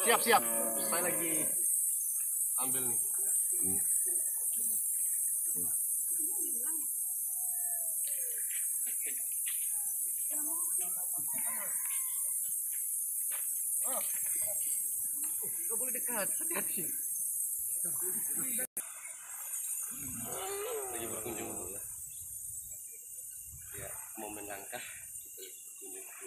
Siap, siap. Saya lagi ambil nih. Boleh dekat, hati-hati. Lagi berkunjung dulu ya. Ya, mau melangkah kita. Amen.